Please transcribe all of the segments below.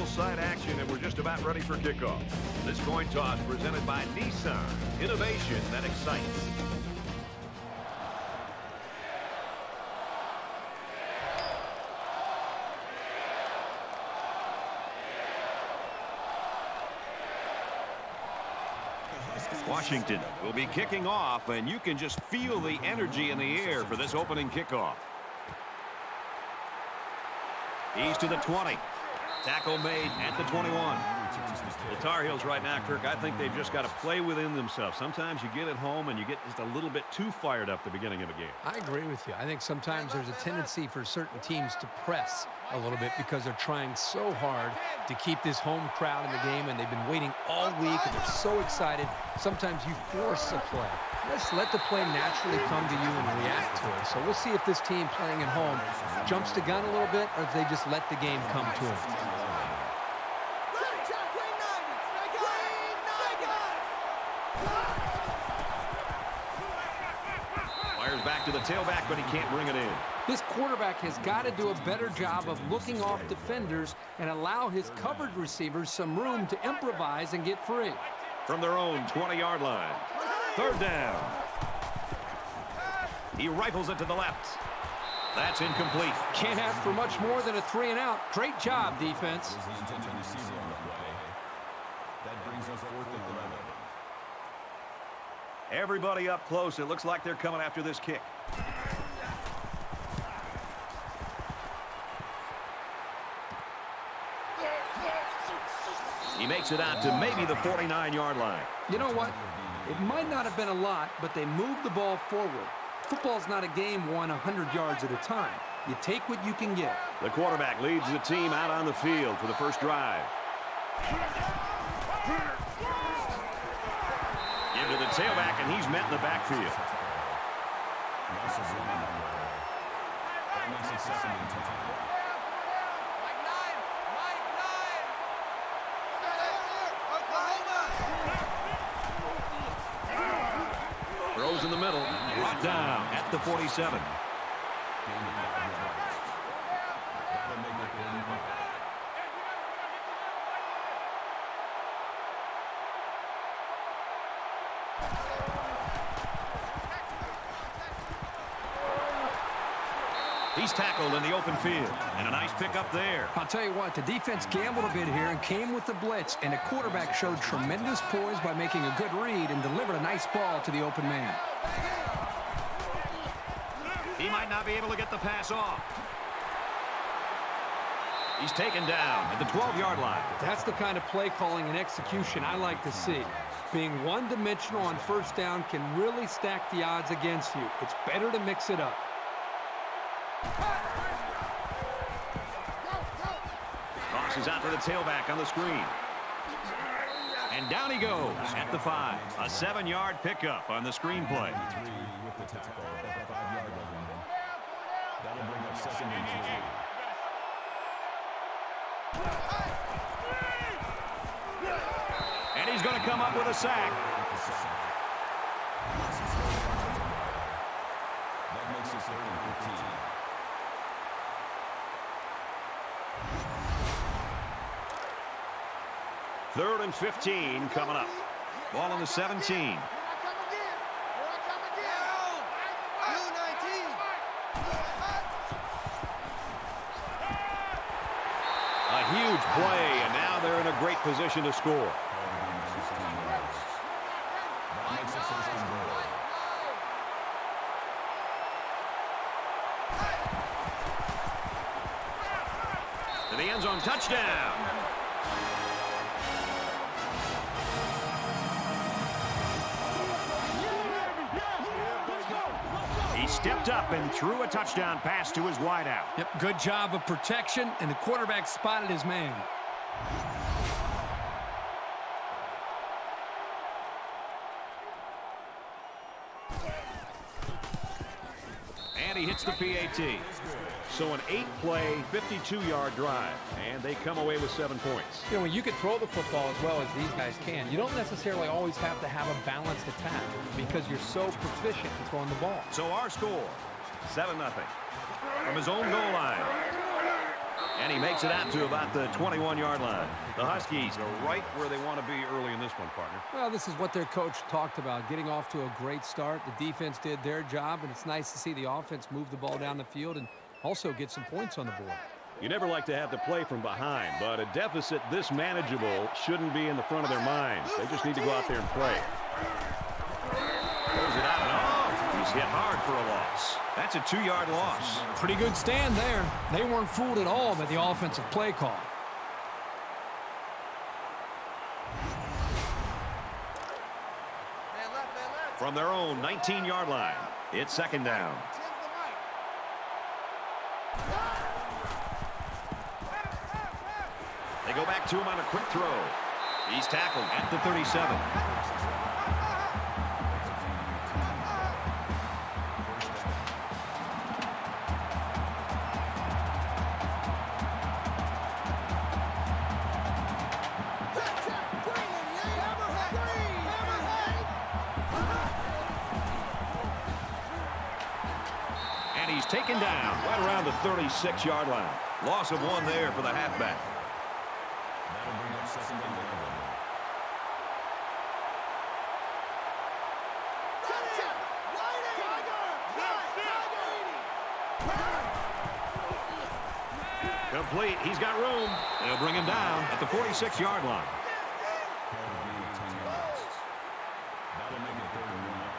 neutral action, and we're just about ready for kickoff. This coin toss presented by Nissan. Innovation that excites. Washington will be kicking off, and you can just feel the energy in the air for this opening kickoff. He's to the 20. Tackle made at the 21. The Tar Heels right now, Kirk, I think they've just got to play within themselves. Sometimes you get at home and you get just a little bit too fired up the beginning of a game. I agree with you. I think sometimes there's a tendency for certain teams to press a little bit because they're trying so hard to keep this home crowd in the game, and they've been waiting all week, and they're so excited. Sometimes you force a play. Let's let the play naturally come to you and react to it. So we'll see if this team playing at home jumps the gun a little bit or if they just let the game come to them. Tailback, but he can't bring it in. This quarterback has got to do a better job of looking off defenders and allow his covered receivers some room to improvise and get free. From their own 20-yard line. Third down. He rifles it to the left. That's incomplete. Can't ask for much more than a three and out. Great job, defense. Everybody up close. It looks like they're coming after this kick. He makes it out to maybe the 49-yard line. You know what? It might not have been a lot, but they moved the ball forward. Football's not a game won 100 yards at a time. You take what you can get. The quarterback leads the team out on the field for the first drive. Tailback, and he's met in the backfield. Throws in the middle. Brought down at the 47. He's tackled in the open field. And a nice pickup there. I'll tell you what, the defense gambled a bit here and came with the blitz, and the quarterback showed tremendous poise by making a good read and delivered a nice ball to the open man. He might not be able to get the pass off. He's taken down at the 12-yard line. That's the kind of play calling and execution I like to see. Being one-dimensional on first down can really stack the odds against you. It's better to mix it up. Crosses out to the tailback on the screen. And down he goes at the five. A seven-yard pickup on the screen play. And he's going to come up with a sack. Third and 15 coming up. Ball on the 17. A huge play, and now they're in a great position to score. The end zone touchdown. Stepped up and threw a touchdown pass to his wideout. Yep, good job of protection, and the quarterback spotted his man. And he hits the PAT. So an eight-play, 52-yard drive, and they come away with seven points. You know, when you can throw the football as well as these guys can, you don't necessarily always have to have a balanced attack because you're so proficient in throwing the ball. So our score, 7-0. From his own goal line. And he makes it out to about the 21-yard line. The Huskies are right where they want to be early in this one, partner. Well, this is what their coach talked about, getting off to a great start. The defense did their job, and it's nice to see the offense move the ball down the field and also get some points on the board. You never like to have to play from behind, but a deficit this manageable shouldn't be in the front of their minds. They just need to go out there and play. Throws it out and off. He's hit hard for a loss. That's a two-yard loss. Pretty good stand there. They weren't fooled at all by the offensive play call. From their own 19-yard line, it's second down. They go back to him on a quick throw. He's tackled at the 37. And he's taken down right around the 36-yard line. Loss of one there for the halfback. That'll bring up second and goal. Complete. He's got room. They'll bring him down at the 46-yard line. Call to gain of 10 yards. That'll make it third and one.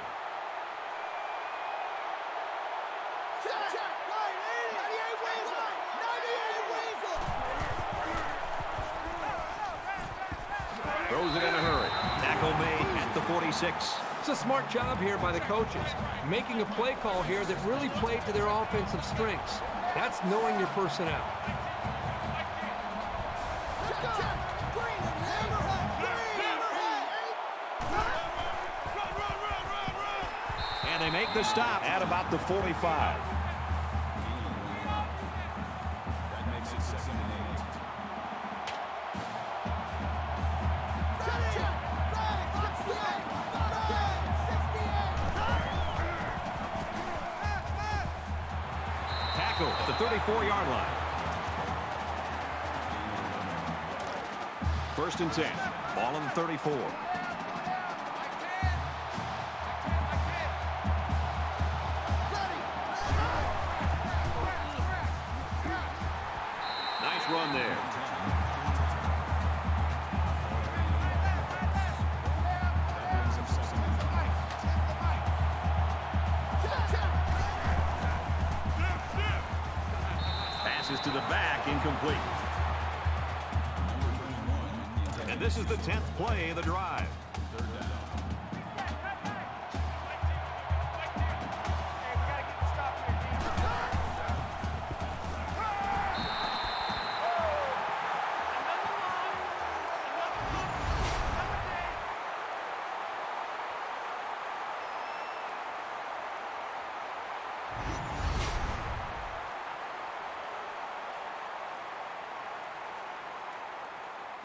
Throws it in a hurry. Tackle made at the 46. It's a smart job here by the coaches, making a play call here that really played to their offensive strengths. That's knowing your personnel. They make the stop at about the 45. That makes it second and eight. Tackle at the 34-yard line. First and 10. Ball on the 34. Play the drive.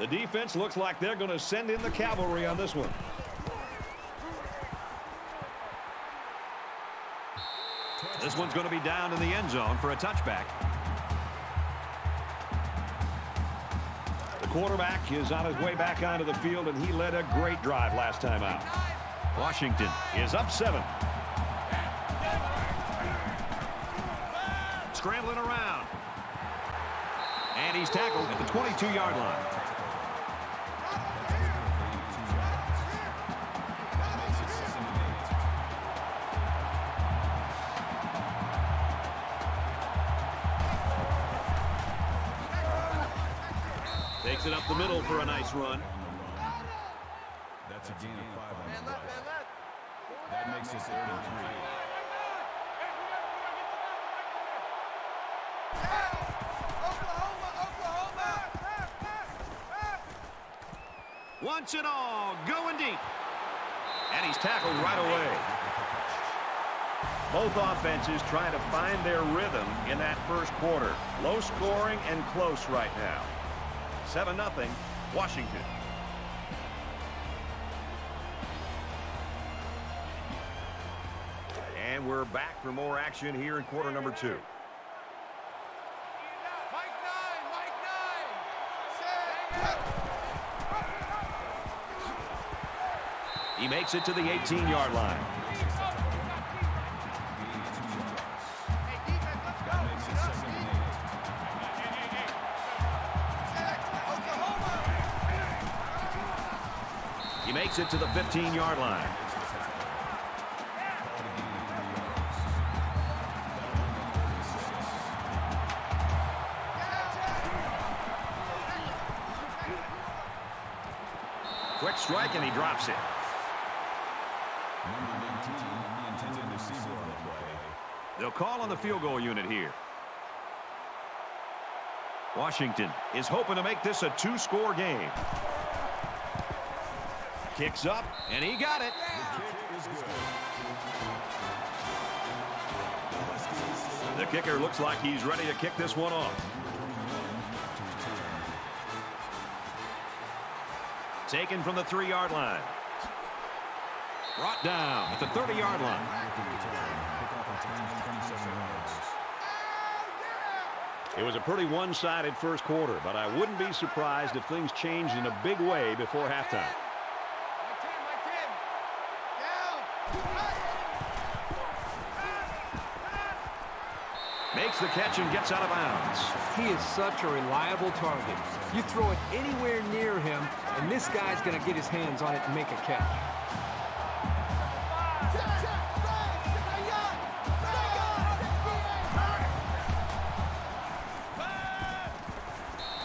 The defense looks like they're going to send in the cavalry on this one. This one's going to be down in the end zone for a touchback. The quarterback is on his way back onto the field, and he led a great drive last time out. Washington is up seven. Scrambling around. And he's tackled at the 22-yard line. The middle for a nice run. That's a gain of five on the play. That makes it third and three. Once and all, going deep. And he's tackled right away. Both offenses trying to find their rhythm in that first quarter. Low scoring and close right now. 7-0, Washington. And we're back for more action here in quarter number two. He makes it to the 18-yard line. He makes it to the 15-yard line. Quick strike, and he drops it. Number 19, the intended receiver on the play. They'll call on the field goal unit here. Washington is hoping to make this a two-score game. Kicks up, and he got it. The kicker looks like he's ready to kick this one off. Taken from the three-yard line. Brought down at the 30-yard line. It was a pretty one-sided first quarter, but I wouldn't be surprised if things changed in a big way before halftime. Makes the catch and gets out of bounds. He is such a reliable target. You throw it anywhere near him, and this guy's going to get his hands on it and make a catch.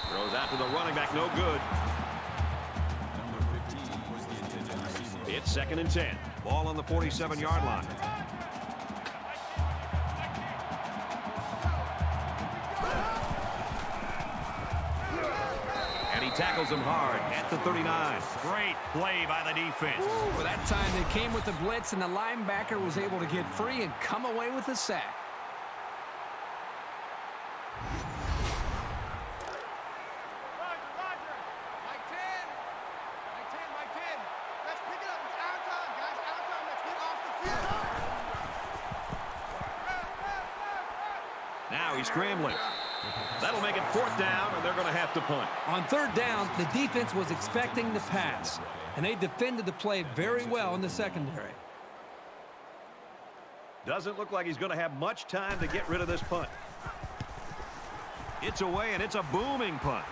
Throws out to the running back, no good. Number 15 was the intended receiver. It's second and 10. Ball on the 47-yard line. Tackles him hard at the 39. Great play by the defense. Ooh, that time they came with the blitz, and the linebacker was able to get free and come away with a sack. Mike 10. Mike 10, Mike 10. Let's pick it up. It's our time, guys. Our time. Let's get off the field. Now he's scrambling. That'll make it fourth down, and they're going to have to punt. On third down, the defense was expecting the pass, and they defended the play very well in the secondary. Doesn't look like he's going to have much time to get rid of this punt. It's away, and it's a booming punt.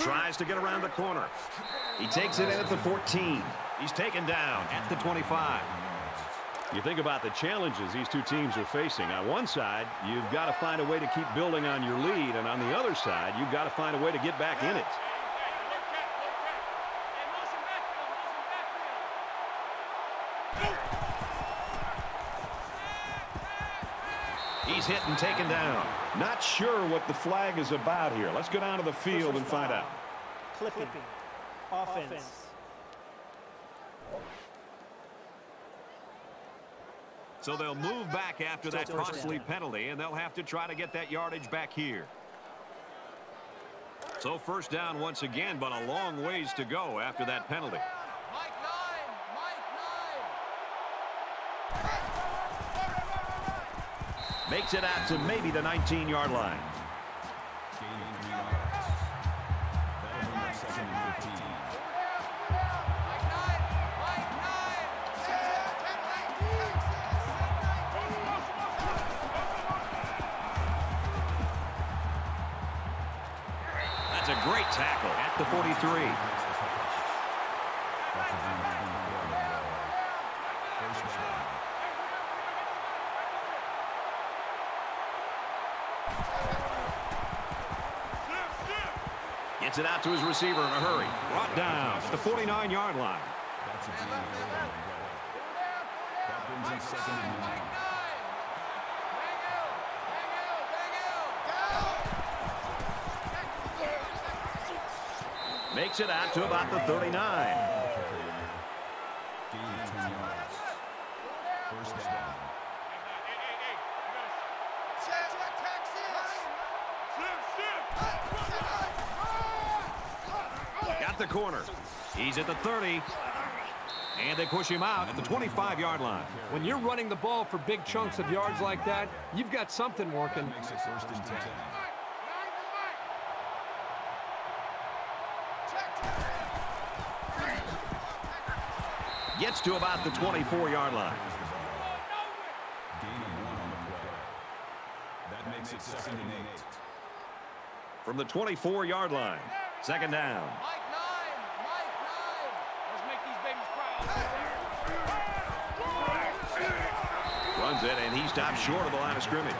Tries to get around the corner. He takes it in at the 14. He's taken down at the 25. You think about the challenges these two teams are facing. On one side, you've got to find a way to keep building on your lead, and on the other side, you've got to find a way to get back in it. He's hit and taken down. Not sure what the flag is about here. Let's go down to the field and find out. Clipping. Offense. So they'll move back after that costly penalty, and they'll have to try to get that yardage back here. So first down once again, but a long ways to go after that penalty. Mike 9. Mike 9. Makes it out to maybe the 19-yard line. At the 43. That's a zero First down. Gets it out to his receiver in a hurry. Brought down at the 49-yard line. That's a zero That brings us second and nine. Makes it out to about the 39. Gaining ten yards. First down. Got the corner. He's at the 30. And they push him out at the 25-yard line. When you're running the ball for big chunks of yards like that, you've got something working. Makes it first and ten. Gets to about the 24-yard line. Gain of one on the play. That makes it second and eight. From the 24-yard line. Second down. Mike nine. Mike nine. Let's make these babies proud. Runs it, and he stops short of the line of scrimmage.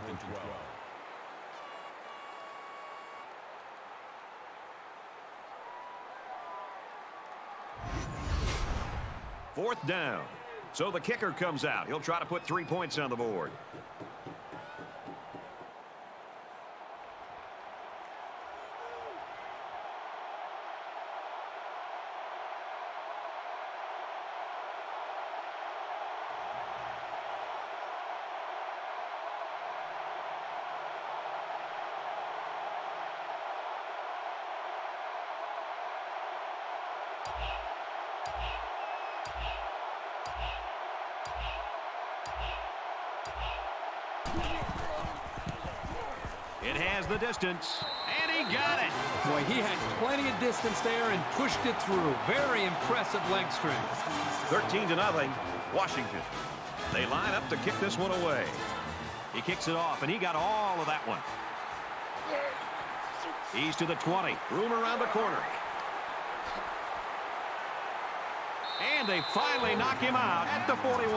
Fourth and 12. Fourth down. So the kicker comes out. He'll try to put three points on the board. It has the distance, and he got it. Boy, he had plenty of distance there and pushed it through. Very impressive leg strength. 13 to nothing. Washington. They line up to kick this one away. He kicks it off, and he got all of that one. He's to the 20. Room around the corner. And they finally knock him out at the 41.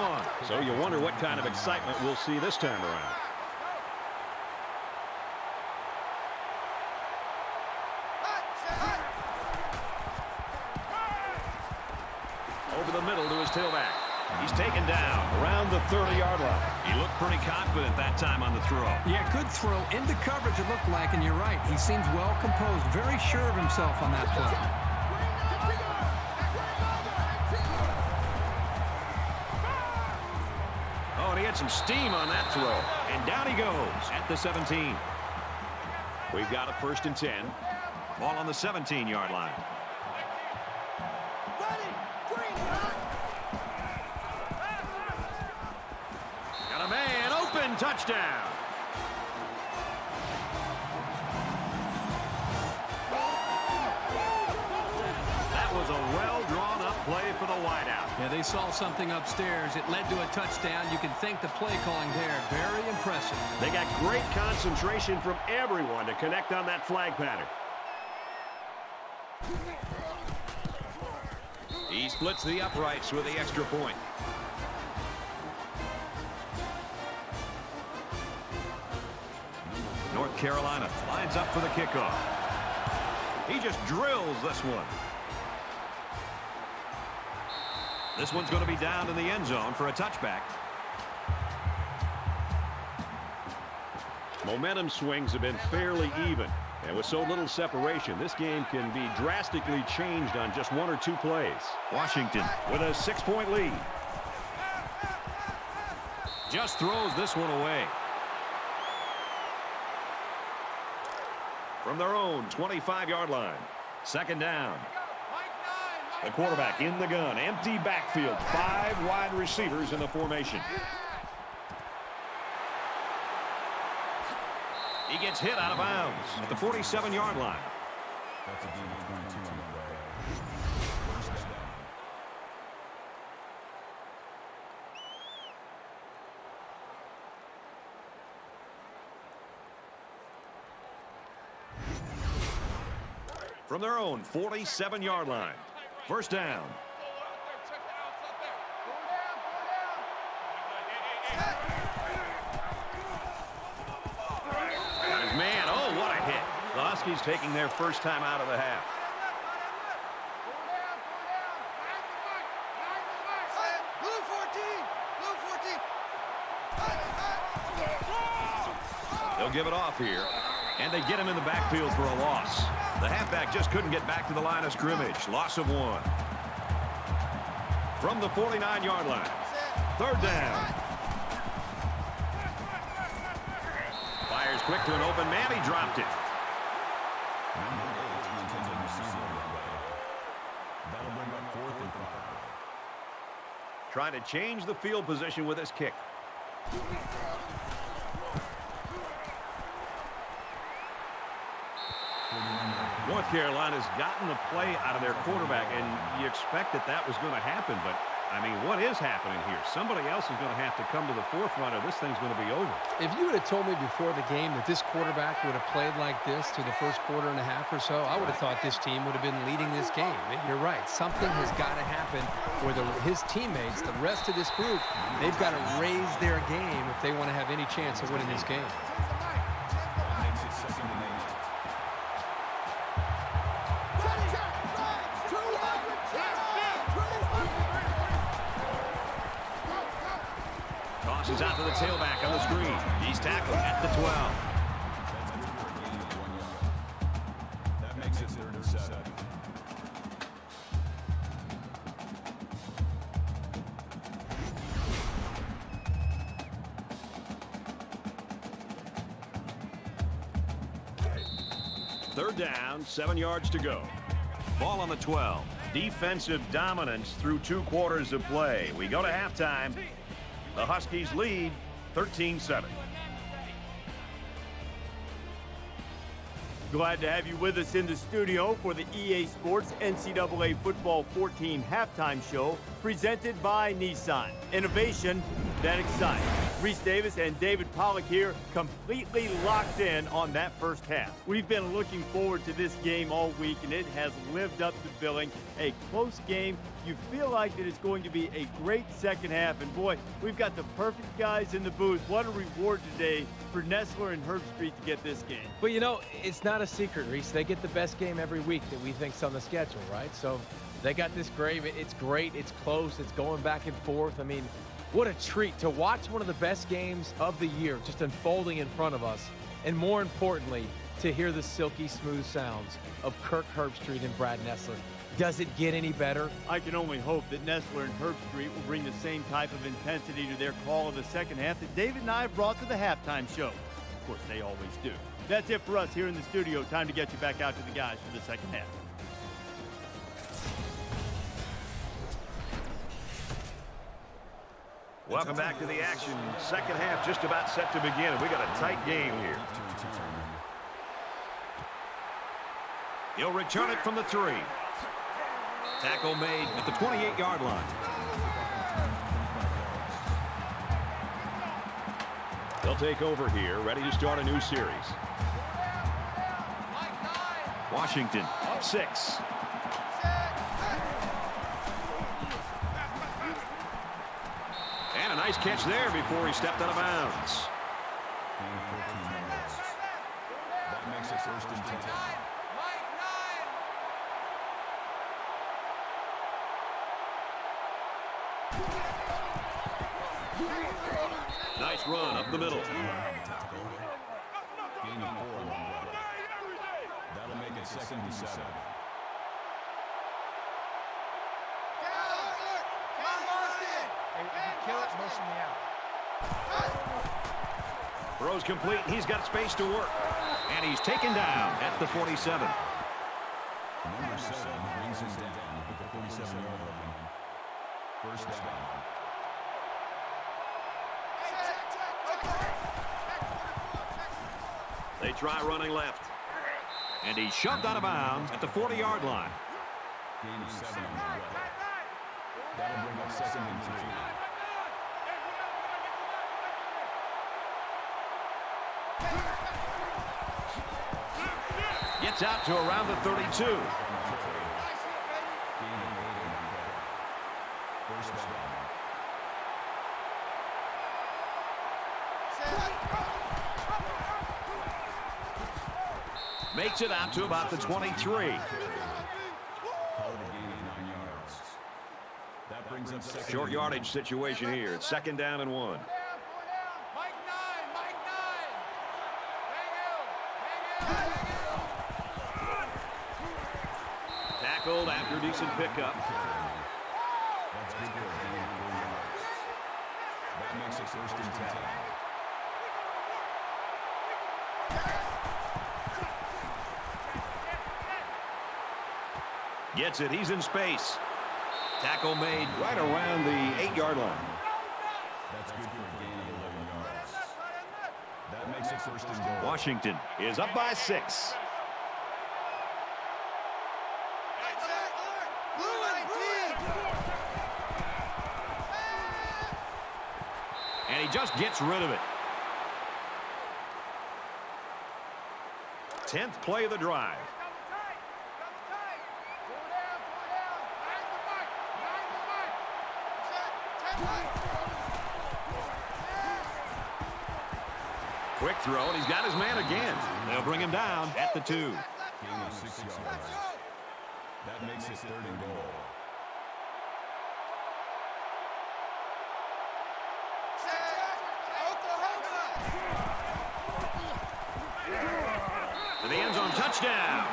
So you wonder what kind of excitement we'll see this time around. Hut. Stay hut. Over the middle to his tailback. He's taken down around the 30-yard line. He looked pretty confident that time on the throw. Yeah, good throw into coverage it looked like, and you're right. He seems well composed, very sure of himself on that play. Some steam on that throw. And down he goes at the 17. We've got a first and 10. Ball on the 17-yard line. Got a man open touchdown. Yeah, they saw something upstairs. It led to a touchdown. You can thank the play calling there. Very impressive. They got great concentration from everyone to connect on that flag pattern. He splits the uprights with the extra point. North Carolina lines up for the kickoff. He just drills this one. This one's going to be down in the end zone for a touchback. Momentum swings have been fairly even. And with so little separation, this game can be drastically changed on just one or two plays. Washington with a six-point lead. Just throws this one away. From their own 25-yard line. Second down. The quarterback in the gun. Empty backfield. Five wide receivers in the formation. He gets hit out of bounds at the 47-yard line. That's a gain of 22 on the play. First down. From their own 47-yard line. First down. Man. Oh, what a hit. The Huskies taking their first time out of the half. Blue 14. Blue 14. Hut. Hut. They'll give it off here. And they get him in the backfield for a loss. The halfback just couldn't get back to the line of scrimmage. Loss of one. From the 49-yard line. Third down. Fires quick to an open man. He dropped it. Trying to change the field position with his kick. Carolina's gotten the play out of their quarterback, and you expect that that was going to happen, but I mean, what is happening here? Somebody else is going to have to come to the forefront or this thing's going to be over. If you would have told me before the game that this quarterback would have played like this to the first quarter and a half or so, I would have thought this team would have been leading this game. You're right. Something has got to happen where the, his teammates, the rest of this group, they've got to raise their game if they want to have any chance of winning this game. Third down, seven yards to go. Ball on the 12. Defensive dominance through two quarters of play. We go to halftime. The Huskies lead 13-7. Glad to have you with us in the studio for the EA Sports NCAA Football 14 halftime show presented by Nissan. Innovation that excites. Reese Davis and David Pollack here completely locked in on that first half. We've been looking forward to this game all week and it has lived up to billing. A close game. You feel like that it's going to be a great second half and boy, we've got the perfect guys in the booth. What a reward today for Nessler and Herb Street to get this game. But you know, it's not a secret, Reese. They get the best game every week that we think's on the schedule, right? So they got this great. It's great. It's close. It's going back and forth. I mean, what a treat to watch one of the best games of the year just unfolding in front of us. And more importantly, to hear the silky smooth sounds of Kirk Herbstreit and Brad Nessler. Does it get any better? I can only hope that Nessler and Herb Street will bring the same type of intensity to their call of the second half that David and I brought to the halftime show. Of course, they always do. That's it for us here in the studio. Time to get you back out to the guys for the second half. Welcome back to the action. Second half just about set to begin. We got a tight game here. He'll return it from the three. Tackle made at the 28-yard line. They'll take over here, ready to start a new series. Washington up six. Nice catch there before he stepped out of bounds. Gain of 14 yards. That makes it first and 10. Nice run up the middle. Gain of four on the play. That'll make it second and seven. Throws complete. He's got space to work. And he's taken down at the 47. Number seven brings him down at the 47-yard line. First down. They try running left. And he's shoved out of bounds at the 40-yard line. Seven. That'll bring up second and three. Gets out to around the 32. Gain of eight on the play. First down. Makes it out to about the 23. Call it a gain of nine yards. That brings up second. Short yardage situation here. It's second down and one. Out. After decent pickup. That's good for a gain of four yards. That makes it first and ten. Gets it. He's in space. Tackle made right around the eight-yard line. That's good for a gain of 11 yards. That makes it first and goal. Washington is up by six. And he just gets rid of it. Tenth play of the drive. Quick throw, and he's got his man again. They'll bring him down at the two. That makes it third and goal. To the end zone, touchdown.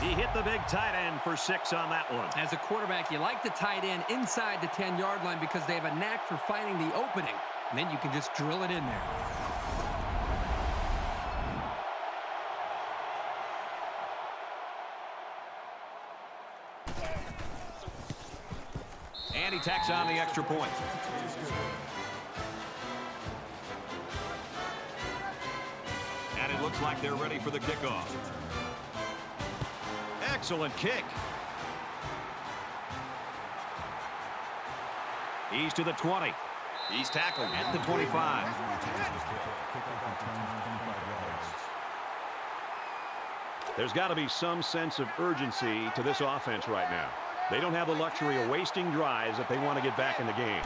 He hit the big tight end for six on that one. As a quarterback, you like the tight end inside the 10-yard line because they have a knack for finding the opening. And then you can just drill it in there. He tacks on the extra point. And it looks like they're ready for the kickoff. Excellent kick. He's to the 20. He's tackled at the 25. There's got to be some sense of urgency to this offense right now. They don't have the luxury of wasting drives if they want to get back in the game.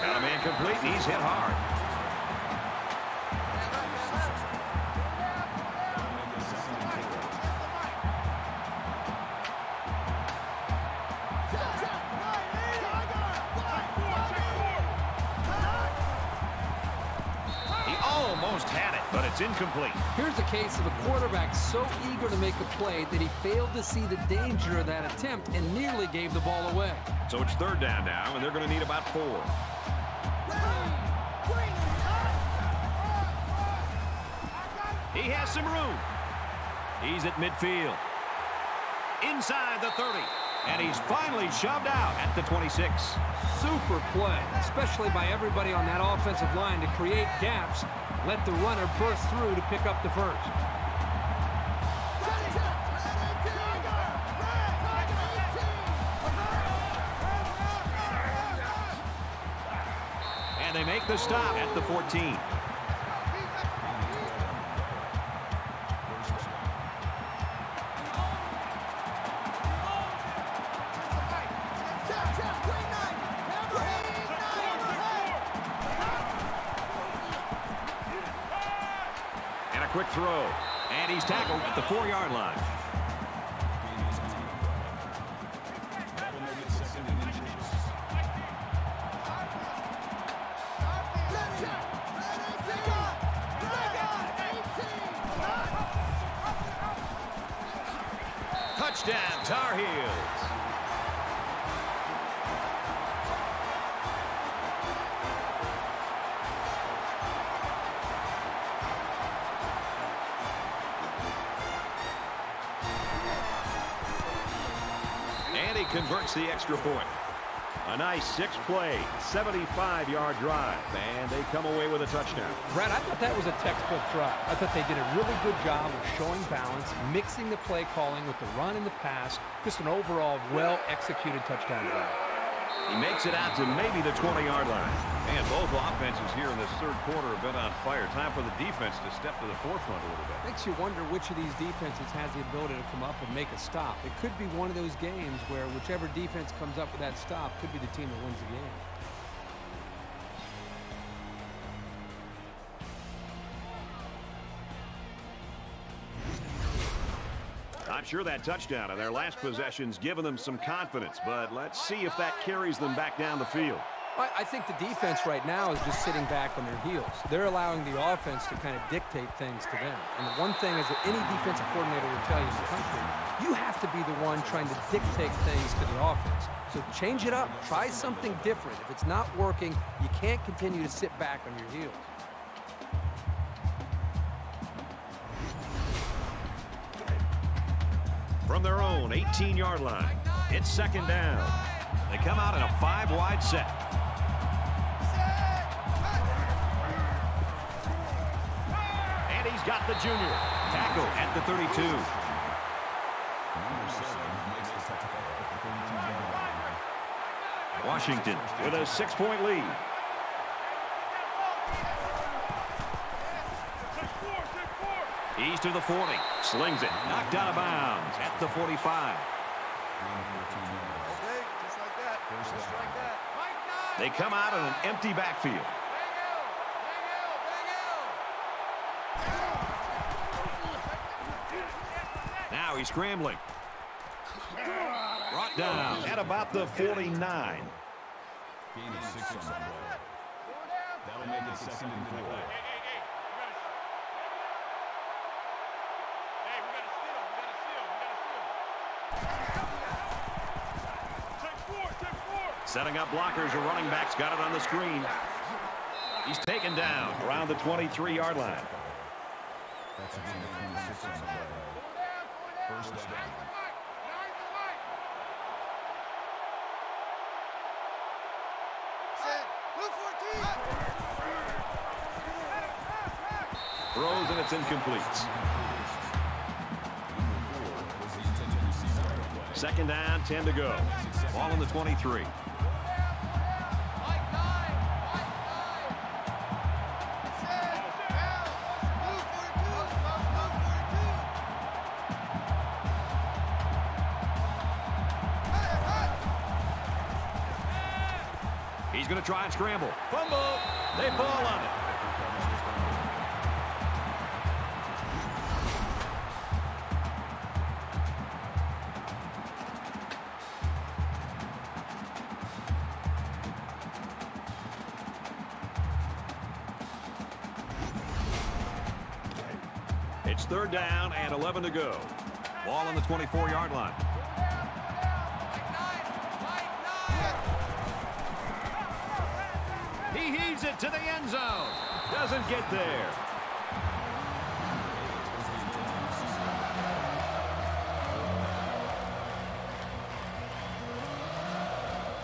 Got a man complete, he's hit hard. Almost had it, but it's incomplete. Here's a case of a quarterback so eager to make a play that he failed to see the danger of that attempt and nearly gave the ball away. So it's third down now, and they're going to need about four. He has some room. He's at midfield. Inside the 30. And he's finally shoved out at the 26. Super play, especially by everybody on that offensive line to create gaps, let the runner burst through to pick up the first. And they make the stop at the 14. Converts the extra point. A nice six-play, 75-yard drive, and they come away with a touchdown. Brad, I thought that was a textbook drive. I thought they did a really good job of showing balance, mixing the play calling with the run and the pass. Just an overall well-executed touchdown drive. He makes it out to maybe the 20-yard line. And both offenses here in this third quarter have been on fire. Time for the defense to step to the forefront a little bit. Makes you wonder which of these defenses has the ability to come up and make a stop. It could be one of those games where whichever defense comes up with that stop could be the team that wins the game. Sure that touchdown in their last possession's given them some confidence, but let's see if that carries them back down the field. I, I think the defense right now is just sitting back on their heels. They're allowing the offense to kind of dictate things to them. And the one thing is that any defensive coordinator will tell you in the country, you have to be the one trying to dictate things to the offense. So change it up. Try something different. If it's not working, you can't continue to sit back on your heels. From their own 18-yard line, it's second down. They come out in a five-wide set. And he's got the junior. Tackle at the 32. Number seven makes the tackle at the 32-yard line. Washington with a six-point lead. He's to the 40. Slings it. Knocked out of bounds at the 45. Okay, just like that. Just like that. They come out in an empty backfield. Now he's scrambling. Brought down at about the 49. Gain of six on the play. That'll make it second and. Setting up blockers or running backs. Got it on the screen. He's taken down around the 23-yard line. That's a gain of 26 on the play. First down. Set. Blue 14. Throws and it's incomplete. Second down, 10 to go. Ball on the 23. He's going to try and scramble. Fumble. They fall on it. It's third down and 11 to go. Ball on the 24-yard line. He it to the end zone. Doesn't get there.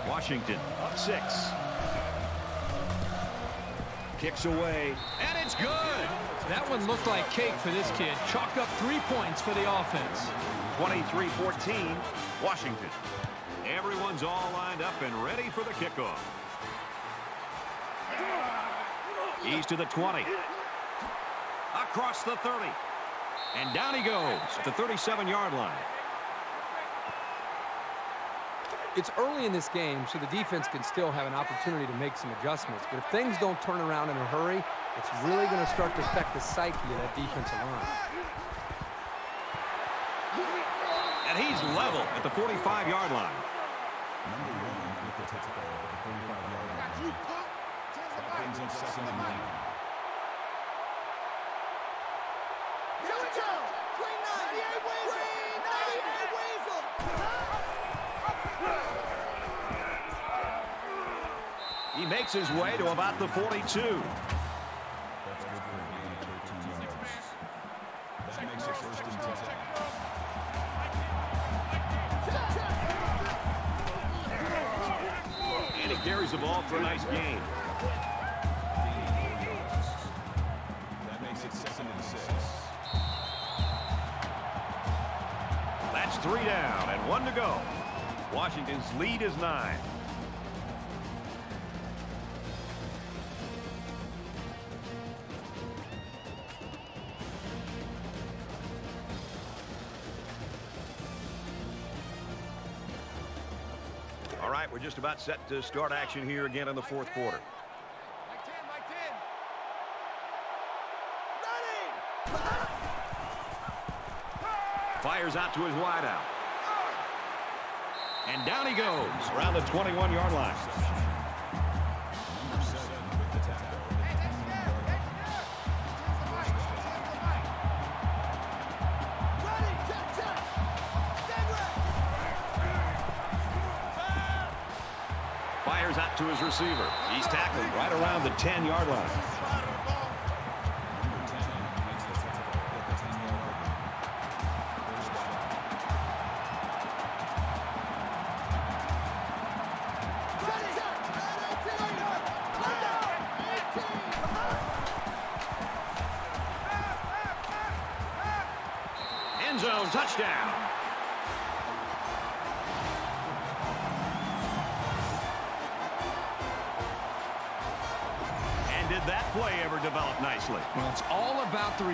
Washington up six. Kicks away, and it's good. That one looked like cake for this kid. Chalked up three points for the offense. 23-14, Washington. Everyone's all lined up and ready for the kickoff. He's to the 20. Across the 30. And down he goes at the 37-yard line. It's early in this game, so the defense can still have an opportunity to make some adjustments. But if things don't turn around in a hurry, it's really going to start to affect the psyche of that defensive line. And he's level at the 45-yard line. Second and nine. Joe Jones. Green 98 Weasel. Green 98 Weasel. He makes his way to about the 42. That's good for a 13 yards. That makes it first and 10. And he carries the ball for a nice gain. Three down and one to go. Washington's lead is nine. All right, we're just about set to start action here again in the fourth quarter. Mike 10, Mike 10. Ready. Fires out to his wideout. And down he goes around the 21-yard line. Number seven with the tackle at the 21-yard line. Ready. Check, check. Stand ready. Fires out to his receiver. He's tackled right around the 10-yard line.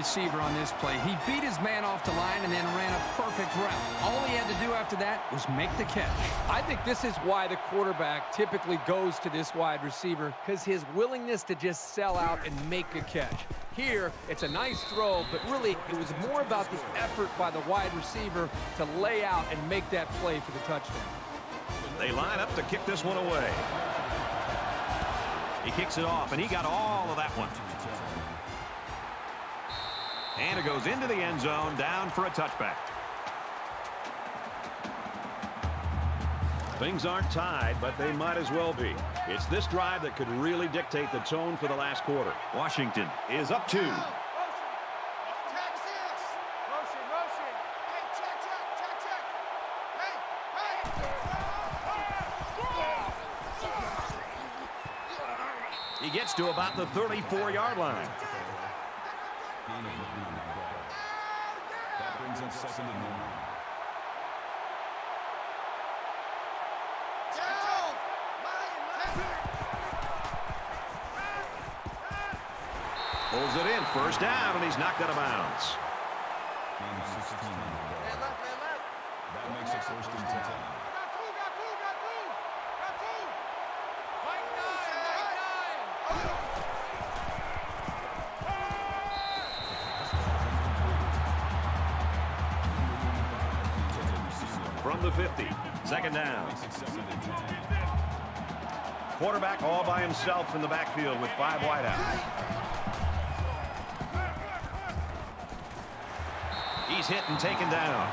Receiver on this play. He beat his man off the line and then ran a perfect route. All he had to do after that was make the catch. I think this is why the quarterback typically goes to this wide receiver because his willingness to just sell out and make a catch. Here, it's a nice throw, but really it was more about the effort by the wide receiver to lay out and make that play for the touchdown. They line up to kick this one away. He kicks it off, and he got all of that one. And it goes into the end zone, down for a touchback. Things aren't tied, but they might as well be. It's this drive that could really dictate the tone for the last quarter. Washington is up two. He gets to about the 34-yard line. Gain of nine on the play. That brings up second and one. Pulls it in, first down, and he's knocked out of bounds. Gain of 16 on the Man left, man left. That makes it first and ten. 50, second down. Quarterback all by himself in the backfield with five wideouts. He's hit and taken down.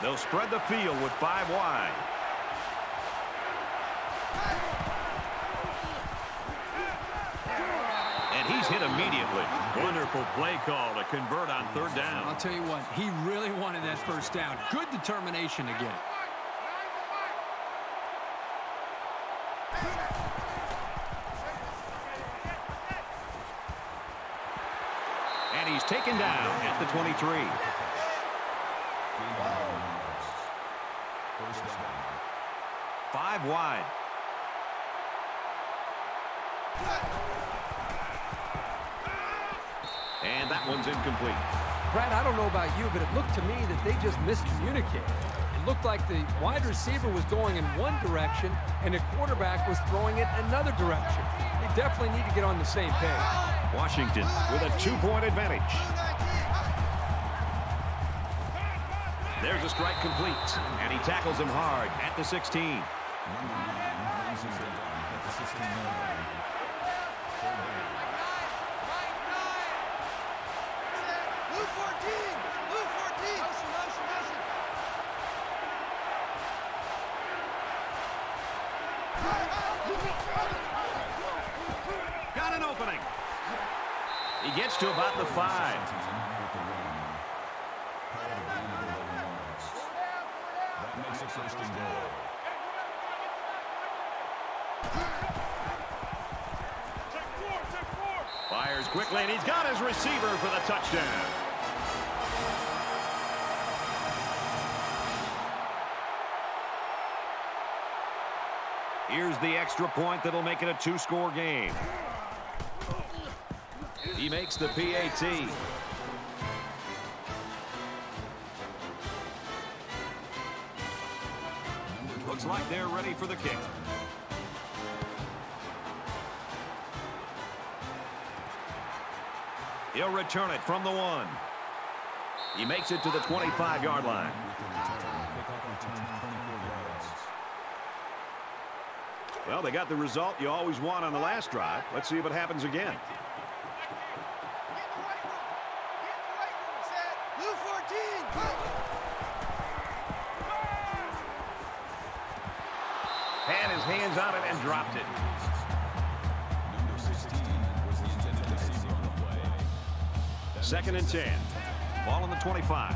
They'll spread the field with five wide. And he's hit immediately. Wonderful play call to convert on third down. I'll tell you what, he really wanted that first down. Good determination to get it. And he's taken down at the 23. Gain of nine yards. First down. Five wide. And that one's incomplete. Brad, I don't know about you, but it looked to me that they just miscommunicated. It looked like the wide receiver was going in one direction and the quarterback was throwing it another direction. They definitely need to get on the same page. Washington with a two-point advantage. There's a strike complete, and he tackles him hard at the 16. Number nine brings him down at the 16-yard line. Third down. Blue 14! Blue 14! Motion, motion, motion. Got an opening. He gets to about the five. With the run. Call it a gain of 11 yards. That makes it first and goal. Fires quickly, and he's got his receiver for the touchdown. Here's the extra point that'll make it a two-score game. He makes the PAT. Looks like they're ready for the kick. He'll return it from the one. He makes it to the 25-yard line. Kickoff return 24 yards. Well, they got the result you always want on the last drive. Let's see if it happens again. Hands on it and dropped it. Number 16 was the intended receiver on the play. That Second and 10. Ball on the 25.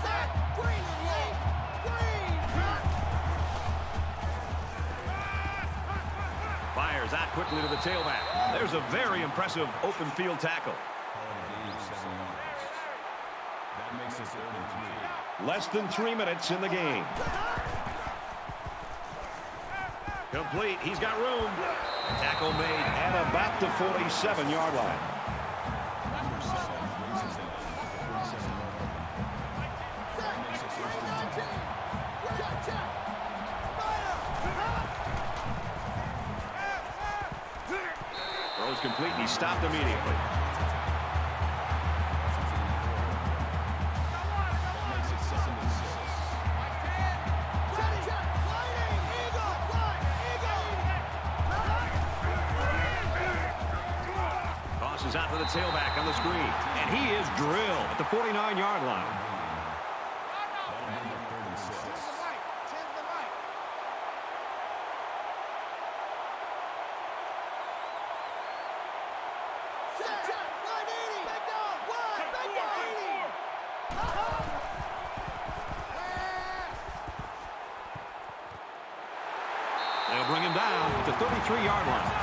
Set. Green and low. Green. Fires out quickly to the tailback. There's a very impressive open field tackle. Less than three minutes in the game. Complete. He's got room. Tackle made at about the 47-yard line. Number seven brings his head at the 47-yard line. That makes it first and ten. Check, check. Throws complete and he stopped immediately. Screen. And he is drilled at the 49-yard line. That'll bring up third and six. Tend the mic. Tend the mic. Check, check. 180. Big dog. One. Big dog. 80. They'll bring him down at the 33-yard line.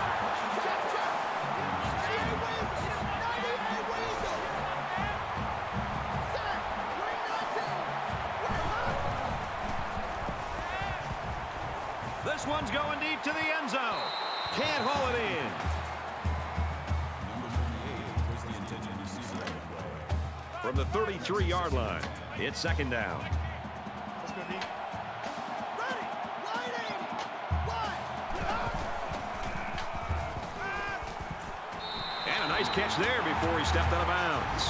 33-yard line, it's second down. And a nice catch there before he stepped out of bounds.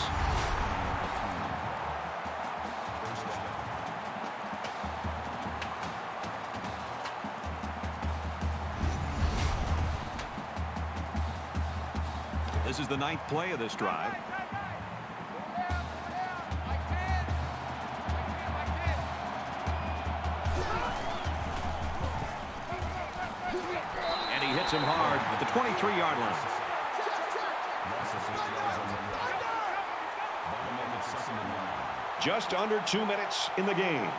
This is the ninth play of this drive. Hits him hard at the 23-yard line. Just under two minutes in the game.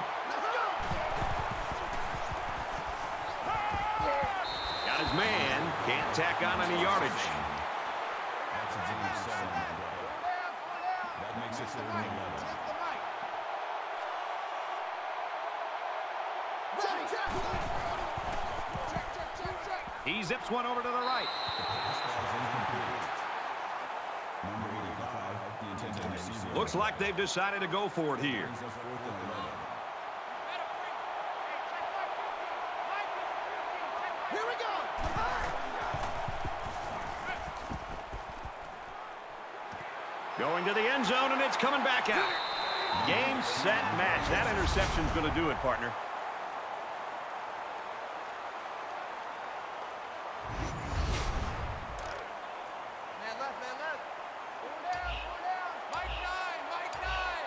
Got his man. Can't tack on any yardage. That's a gain of seven on the play. That makes it third and 11. He zips one over to the right. Pass was incomplete. Number 85, the intended receiver. Looks like they've decided to go for it here. Brings up fourth and 11. Here we go. Going to the end zone, and it's coming back out. Game, set, match. That interception's going to do it, partner. Man left, man left. Four down, four down. Mike nine, Mike nine.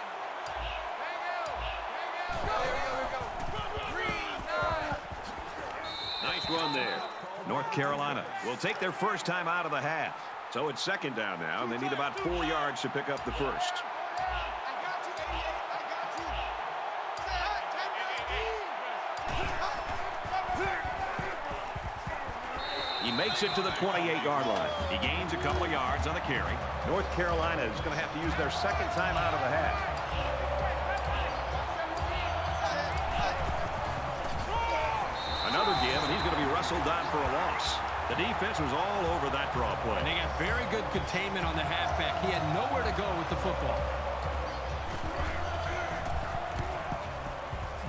Hang out, hang out. Go, here we go, here we go. Green nine. Nice run there. North Carolina will take their first time out of the half. So it's second down now, and they need about four yards to pick up the first. I got you, 88. I got you. Set, 10, 15. He makes it to the 28-yard line. He gains a couple of yards on the carry. North Carolina is going to have to use their second time out of the half. Another give, and he's going to be wrestled down for a loss. The defense was all over that draw play. And they got very good containment on the halfback. He had nowhere to go with the football.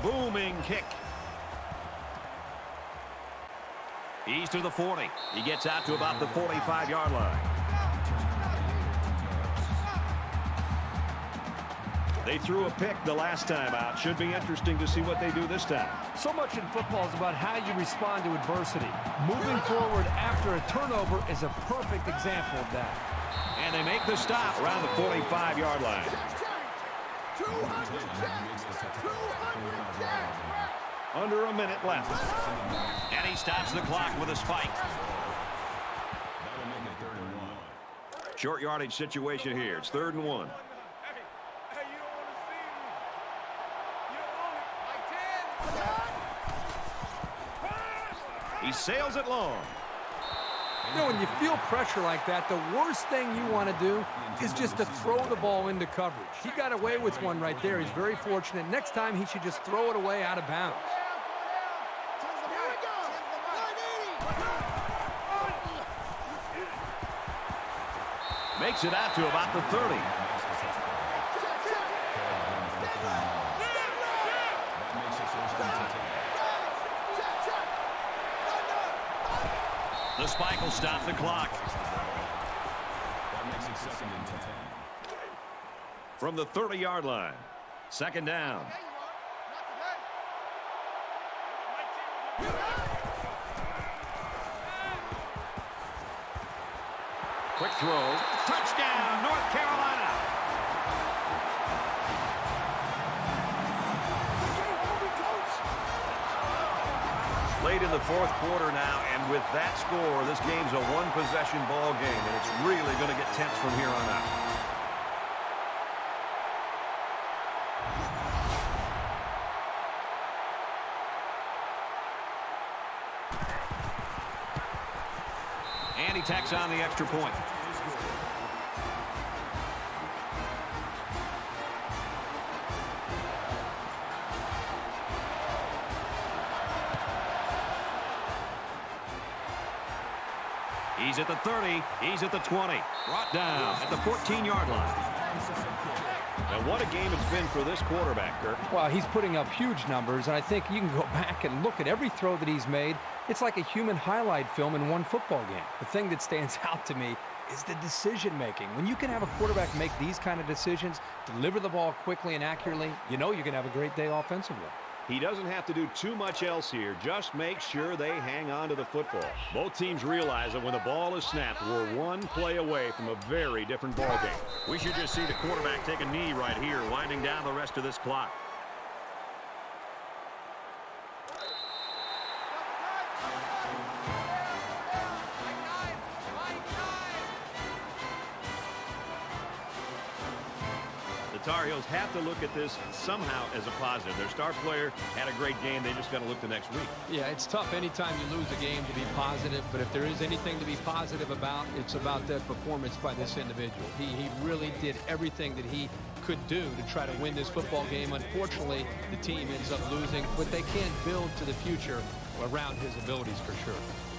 Booming kick. He's to the 40. He gets out to about the 45-yard line. They threw a pick the last time out. Should be interesting to see what they do this time. So much in football is about how you respond to adversity. Moving forward after a turnover is a perfect example of that. And they make the stop around the 45-yard line. Check, check. 200 check. 200 check. Under a minute left. And he stops the clock with a spike. That'll make it third and one. Short yardage situation here. It's third and one. Hey, you don't want to see me. You don't want it. Like 10. He sails it long. You know, when you feel pressure like that, the worst thing you want to do is just to throw the ball into coverage. He got away with one right there. He's very fortunate. Next time, he should just throw it away out of bounds. Makes it out to about the 30. The spike will stop the clock. That makes it second and ten. From the 30-yard line. Second down. Quick throw. Touchdown, North Carolina. In the fourth quarter now, and with that score, this game's a one-possession ball game, and it's really going to get tense from here on out. And he tacks on the extra point. He's at the 30. He's at the 20. Brought down at the 14-yard line. And what a game it's been for this quarterback, Kirk. Well, he's putting up huge numbers, and I think you can go back and look at every throw that he's made. It's like a human highlight film in one football game. The thing that stands out to me is the decision making. When you can have a quarterback make these kind of decisions, deliver the ball quickly and accurately, you know you're going to have a great day offensively. He doesn't have to do too much else here. Just make sure they hang on to the football. Both teams realize that when the ball is snapped, we're one play away from a very different ball game. We should just see the quarterback take a knee right here, winding down the rest of this clock. Tar Heels have to look at this somehow as a positive. Their star player had a great game. They just got to look the next week. Yeah, it's tough anytime you lose a game to be positive, but if there is anything to be positive about, it's about that performance by this individual. He, he really did everything that he could do to try to win this football game. Unfortunately, the team ends up losing, but they can't build to the future around his abilities for sure.